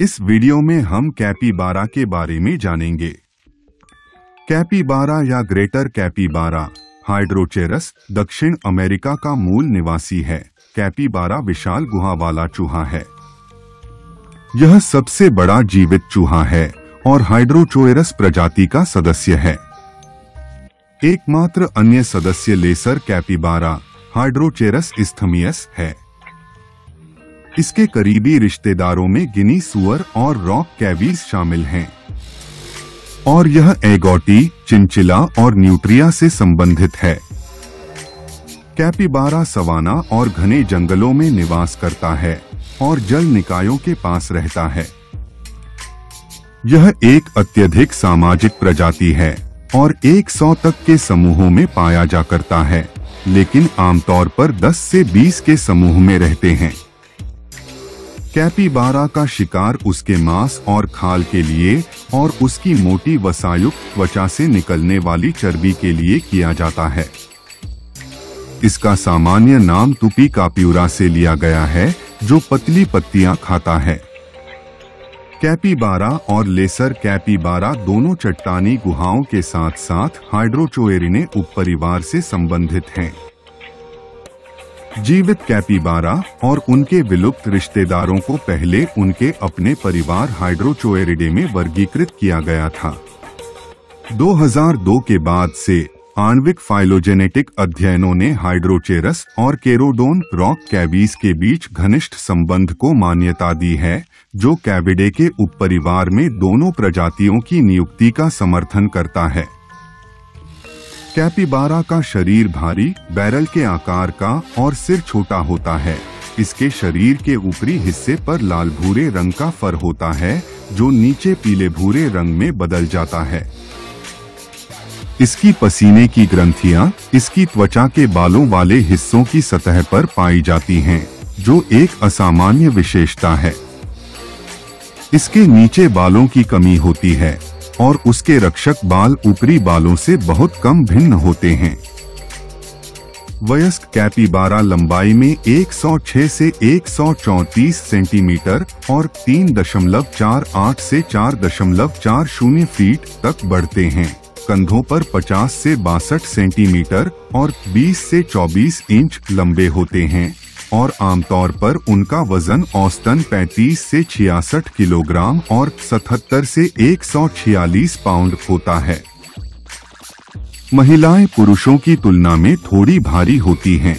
इस वीडियो में हम कैपीबारा के बारे में जानेंगे। कैपीबारा या ग्रेटर कैपीबारा, हाइड्रोचेरस, दक्षिण अमेरिका का मूल निवासी है। कैपीबारा विशाल गुहा वाला चूहा है। यह सबसे बड़ा जीवित चूहा है और हाइड्रोचोरस प्रजाति का सदस्य है। एकमात्र अन्य सदस्य लेसर कैपीबारा, हाइड्रोचेरस स्थमियस है। इसके करीबी रिश्तेदारों में गिनी सुअर और रॉक कैवीज शामिल हैं। और यह एगोटी, चिंचिला और न्यूट्रिया से संबंधित है। कैपिबारा, सवाना और घने जंगलों में निवास करता है और जल निकायों के पास रहता है। यह एक अत्यधिक सामाजिक प्रजाति है और 100 तक के समूहों में पाया जा करता है, लेकिन आमतौर पर 10 से 20 के समूह में रहते हैं। कैपीबारा का शिकार उसके मांस और खाल के लिए और उसकी मोटी वसायुक्त त्वचा से निकलने वाली चर्बी के लिए किया जाता है। इसका सामान्य नाम तुपी काप्यूरा से लिया गया है, जो पतली पत्तियाँ खाता है। कैपीबारा और लेसर कैपीबारा दोनों चट्टानी गुहाओं के साथ साथ हाइड्रोचोएरिने उपपरिवार से संबंधित हैं। जीवित कैपीबारा और उनके विलुप्त रिश्तेदारों को पहले उनके अपने परिवार हाइड्रोचोएरिडे में वर्गीकृत किया गया था। 2002 के बाद से आणविक फाइलोजेनेटिक अध्ययनों ने हाइड्रोचेरस और केरोडोन रॉक कैवीज के बीच घनिष्ठ संबंध को मान्यता दी है, जो कैविडे के उपपरिवार में दोनों प्रजातियों की नियुक्ति का समर्थन करता है। कैपिबारा का शरीर भारी बैरल के आकार का और सिर छोटा होता है। इसके शरीर के ऊपरी हिस्से पर लाल भूरे रंग का फर होता है जो नीचे पीले भूरे रंग में बदल जाता है। इसकी पसीने की ग्रंथियाँ इसकी त्वचा के बालों वाले हिस्सों की सतह पर पाई जाती हैं, जो एक असामान्य विशेषता है। इसके नीचे बालों की कमी होती है। और उसके रक्षक बाल ऊपरी बालों से बहुत कम भिन्न होते हैं। वयस्क कैपीबारा लंबाई में 106 से 134 सेंटीमीटर और 3.48 से 4.40 फीट तक बढ़ते हैं। कंधों पर 50 से बासठ सेंटीमीटर और 20 से 24 इंच लंबे होते हैं। और आमतौर पर उनका वज़न औसतन 35 से छियासठ किलोग्राम और 77 से 146 पाउंड होता है महिलाएँ पुरुषों की तुलना में थोड़ी भारी होती हैं।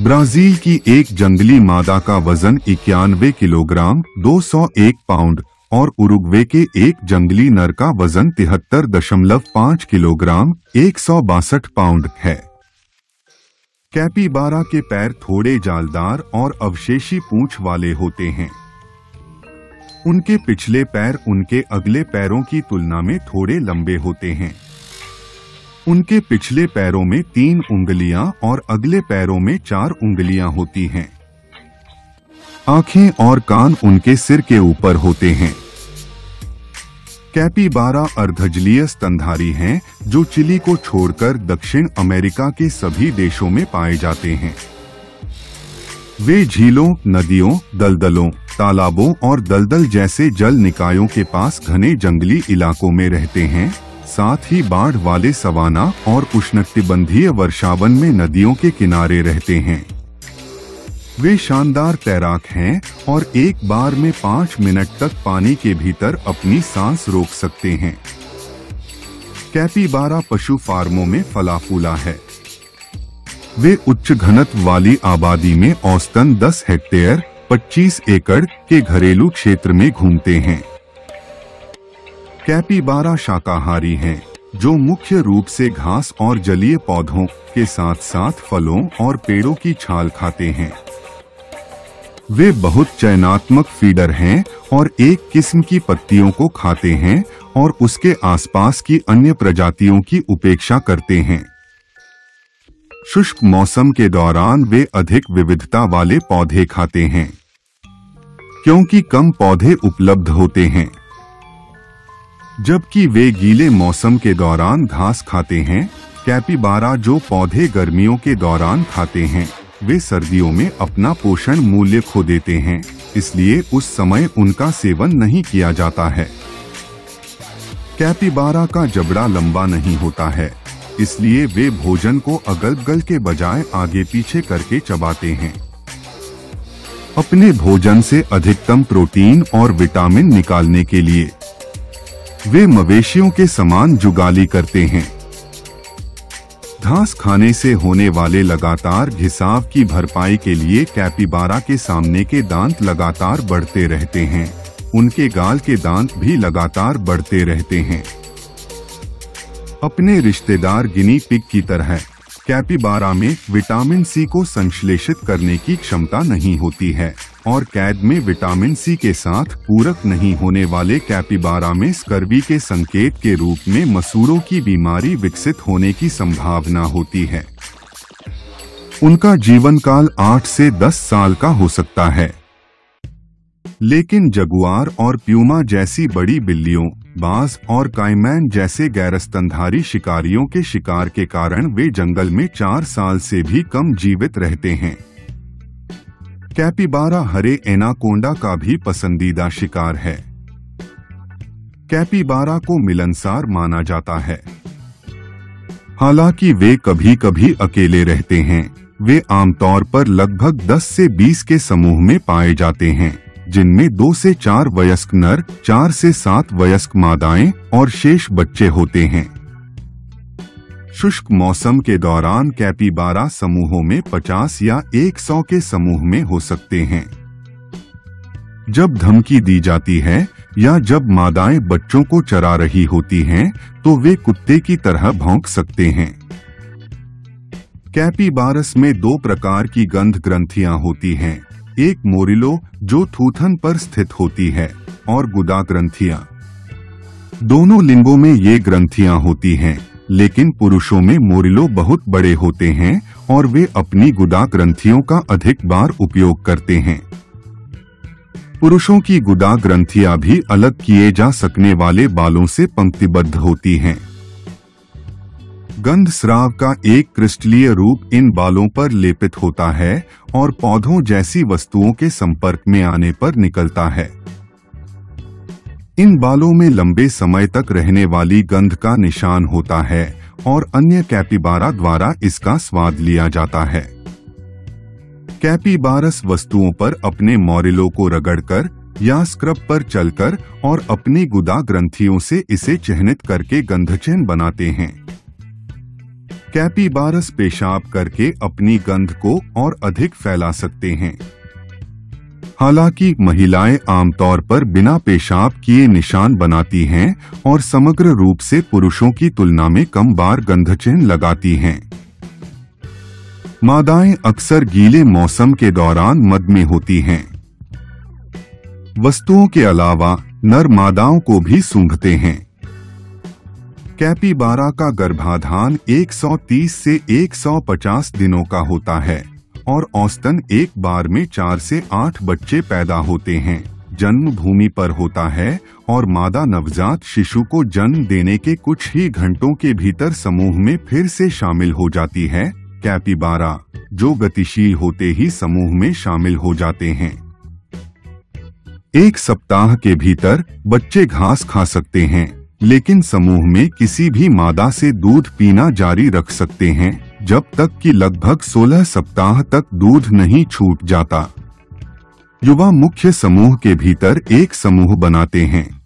ब्राज़ील की एक जंगली मादा का वज़न इक्यानवे किलोग्राम 201 पाउंड और उरुग्वे के एक जंगली नर का वज़न तिहत्तर दशमलव पाँच किलोग्राम, एक सौ बासठ पाउंड है कैपीबारा के पैर थोड़े जालदार और अवशेषी पूंछ वाले होते हैं। उनके पिछले पैर उनके अगले पैरों की तुलना में थोड़े लंबे होते हैं। उनके पिछले पैरों में तीन उंगलियाँ और अगले पैरों में चार उंगलियाँ होती हैं। आँखें और कान उनके सिर के ऊपर होते हैं। कैपीबारा अर्धजलीय स्तनधारी हैं, जो चिली को छोड़कर दक्षिण अमेरिका के सभी देशों में पाए जाते हैं। वे झीलों, नदियों, दलदलों, तालाबों और दलदल जैसे जल निकायों के पास घने जंगली इलाकों में रहते हैं, साथ ही बाढ़ वाले सवाना और उष्णकटिबंधीय वर्षावन में नदियों के किनारे रहते हैं। वे शानदार तैराक हैं और एक बार में पाँच मिनट तक पानी के भीतर अपनी सांस रोक सकते हैं। कैपीबारा पशु फार्मों में फला फूला है। वे उच्च घनत्व वाली आबादी में औसतन 10 हेक्टेयर 25 एकड़ के घरेलू क्षेत्र में घूमते हैं। कैपीबारा शाकाहारी हैं, जो मुख्य रूप से घास और जलीय पौधों के साथ साथ फलों और पेड़ों की छाल खाते हैं। वे बहुत चयनात्मक फीडर हैं और एक किस्म की पत्तियों को खाते हैं और उसके आसपास की अन्य प्रजातियों की उपेक्षा करते हैं। शुष्क मौसम के दौरान वे अधिक विविधता वाले पौधे खाते हैं, क्योंकि कम पौधे उपलब्ध होते हैं। जबकि वे गीले मौसम के दौरान घास खाते हैं, कैपिबारा जो पौधे गर्मियों के दौरान खाते हैं। वे सर्दियों में अपना पोषण मूल्य खो देते हैं, इसलिए उस समय उनका सेवन नहीं किया जाता है। कैपिबारा का जबड़ा लंबा नहीं होता है, इसलिए वे भोजन को अगल गल के बजाय आगे पीछे करके चबाते हैं। अपने भोजन से अधिकतम प्रोटीन और विटामिन निकालने के लिए, वे मवेशियों के समान जुगाली करते हैं। घास खाने से होने वाले लगातार घिसाव की भरपाई के लिए कैपीबारा के सामने के दांत लगातार बढ़ते रहते हैं। उनके गाल के दांत भी लगातार बढ़ते रहते हैं। अपने रिश्तेदार गिनी पिक की तरह कैपिबारा में विटामिन सी को संश्लेषित करने की क्षमता नहीं होती है, और कैद में विटामिन सी के साथ पूरक नहीं होने वाले कैपीबारा में स्कर्वी के संकेत के रूप में मसूरों की बीमारी विकसित होने की संभावना होती है। उनका जीवन काल आठ से दस साल का हो सकता है। लेकिन जगुआर और प्यूमा जैसी बड़ी बिल्लियों बाज और काइमैन जैसे गैरस्तनधारी शिकारियों के शिकार के कारण वे जंगल में चार साल से भी कम जीवित रहते हैं। कैपिबारा हरे एनाकोंडा का भी पसंदीदा शिकार है। कैपिबारा को मिलनसार माना जाता है। हालाँकि वे कभी कभी अकेले रहते हैं, वे आमतौर पर लगभग 10 से 20 के समूह में पाए जाते हैं। जिनमें दो से चार वयस्क नर चार से सात वयस्क मादाएँ और शेष बच्चे होते हैं। शुष्क मौसम के दौरान कैपिबारा समूहों में 50 या 100 के समूह में हो सकते हैं। जब धमकी दी जाती है या जब मादाएँ बच्चों को चरा रही होती हैं, तो वे कुत्ते की तरह भौंक सकते हैं। कैपीबारस में दो प्रकार की गंध ग्रंथियाँ होती हैं। एक मोरिलो जो थूथन पर स्थित होती है और गुदा ग्रंथियाँ। दोनों लिंगों में ये ग्रंथियाँ होती हैं, लेकिन पुरुषों में मोरिलो बहुत बड़े होते हैं और वे अपनी गुदा ग्रंथियों का अधिक बार उपयोग करते हैं। पुरुषों की गुदा ग्रंथियाँ भी अलग किए जा सकने वाले बालों से पंक्तिबद्ध होती हैं। गंध स्राव का एक क्रिस्टलीय रूप इन बालों पर लेपित होता है और पौधों जैसी वस्तुओं के संपर्क में आने पर निकलता है। इन बालों में लंबे समय तक रहने वाली गंध का निशान होता है और अन्य कैपिबारा द्वारा इसका स्वाद लिया जाता है। कैपिबारस वस्तुओं पर अपने मोरिलो को रगड़कर या स्क्रब पर चलकर और अपनी गुदा ग्रंथियों से इसे चिन्हित करके गंधचिन्ह बनाते हैं। कैपीबारस पेशाब करके अपनी गंध को और अधिक फैला सकते हैं। हालाँकि महिलाएँ आमतौर पर बिना पेशाब किए निशान बनाती हैं और समग्र रूप से पुरुषों की तुलना में कम बार गंधचिन्ह लगाती हैं। मादाएँ अक्सर गीले मौसम के दौरान मद में होती हैं। वस्तुओं के अलावा नर मादाओं को भी सूंघते हैं। कैपीबारा का गर्भाधान 130 से 150 दिनों का होता है और औसतन एक बार में चार से आठ बच्चे पैदा होते हैं। जन्म भूमि पर होता है और मादा नवजात शिशु को जन्म देने के कुछ ही घंटों के भीतर समूह में फिर से शामिल हो जाती है कैपीबारा जो गतिशील होते ही समूह में शामिल हो जाते हैं। एक सप्ताह के भीतर बच्चे घास खा सकते हैं। लेकिन समूह में किसी भी मादा से दूध पीना जारी रख सकते हैं, जब तक कि लगभग 16 सप्ताह तक दूध नहीं छूट जाता। युवा मुख्य समूह के भीतर एक समूह बनाते हैं।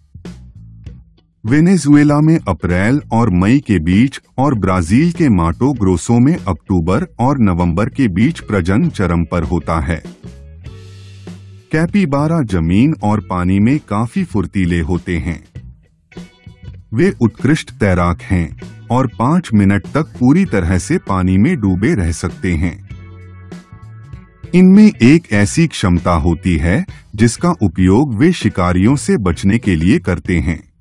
वेनेजुएला में अप्रैल और मई के बीच और ब्राज़ील के माटो ग्रोसो में अक्टूबर और नवंबर के बीच प्रजन चरम पर होता है। कैपीबारा ज़मीन और पानी में काफ़ी फुर्तीले होते हैं। वे उत्कृष्ट तैराक हैं और पाँच मिनट तक पूरी तरह से पानी में डूबे रह सकते हैं। इनमें एक ऐसी क्षमता होती है जिसका उपयोग वे शिकारियों से बचने के लिए करते हैं।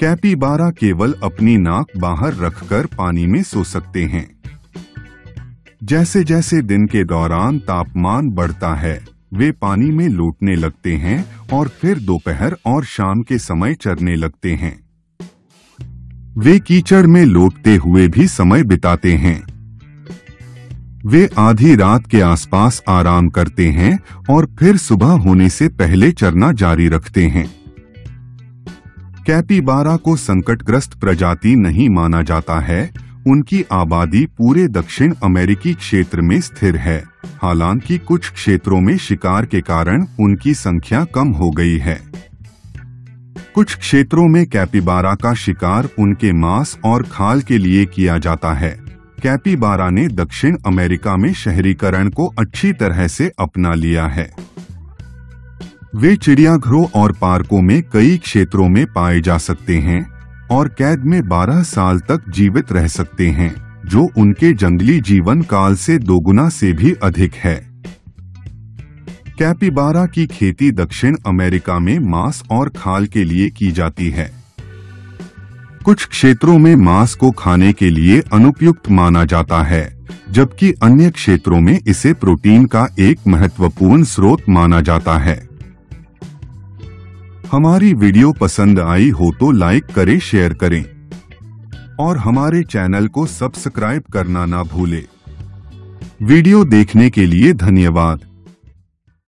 कैपीबारा केवल अपनी नाक बाहर रखकर पानी में सो सकते हैं। जैसे जैसे दिन के दौरान तापमान बढ़ता है, वे पानी में लौटने लगते हैं और फिर दोपहर और शाम के समय चरने लगते हैं। वे कीचड़ में लौटते हुए भी समय बिताते हैं। वे आधी रात के आसपास आराम करते हैं और फिर सुबह होने से पहले चरना जारी रखते हैं। कैपीबारा को संकटग्रस्त प्रजाति नहीं माना जाता है उनकी आबादी पूरे दक्षिण अमेरिकी क्षेत्र में स्थिर है। हालाँकि कुछ क्षेत्रों में शिकार के कारण उनकी संख्या कम हो गई है। कुछ क्षेत्रों में कैपीबारा का शिकार उनके मांस और खाल के लिए किया जाता है। कैपीबारा ने दक्षिण अमेरिका में शहरीकरण को अच्छी तरह से अपना लिया है। वे चिड़ियाघरों और पार्कों में कई क्षेत्रों में पाए जा सकते हैं। और कैद में 12 साल तक जीवित रह सकते हैं, जो उनके जंगली जीवन काल से दोगुना से भी अधिक है। कैपिबारा की खेती दक्षिण अमेरिका में मांस और खाल के लिए की जाती है। कुछ क्षेत्रों में मांस को खाने के लिए अनुपयुक्त माना जाता है, जबकि अन्य क्षेत्रों में इसे प्रोटीन का एक महत्वपूर्ण स्रोत माना जाता है। हमारी वीडियो पसंद आई हो तो लाइक करें, शेयर करें। और हमारे चैनल को सब्सक्राइब करना ना भूले। वीडियो देखने के लिए धन्यवाद।